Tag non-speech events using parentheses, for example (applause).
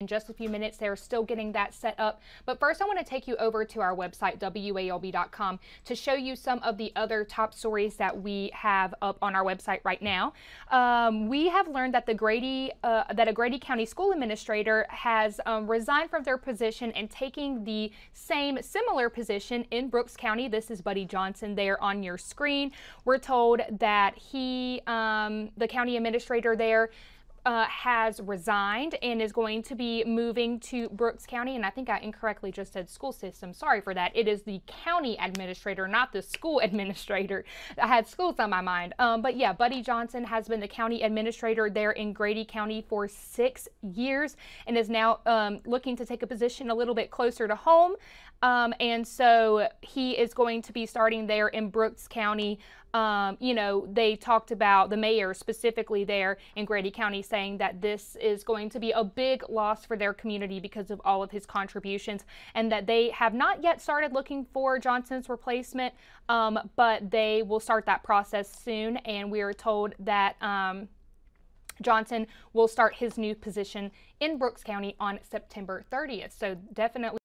in just a few minutes. They're still getting that set up. But first, I want to take you over to our website, WALB.com, to show you some of the other top stories that we have up on our website right now. Um, we have learned that the Grady, uh, that a Grady County school administrator has um, resigned from their position and taking the same similar position in Brooks County. This is Buddy Johnson there on your screen. We're told that he, um, the county administrator there, uh, has resigned and is going to be moving to Brooks County. And I think I incorrectly just said school system. Sorry for that. It is the county administrator, not the school (laughs) administrator. I had schools on my mind. Um, but yeah, Buddy Johnson has been the county administrator there in Grady County for six years and is now um, looking to take a position a little bit closer to home. Um, and so he is going to be starting there in Brooks County. Um, you know, they talked about the mayor specifically there in Grady County saying that this is going to be a big loss for their community because of all of his contributions and that they have not yet started looking for Johnson's replacement, um, but they will start that process soon. And we are told that. Um, Johnson will start his new position in Brooks County on September 30th. So definitely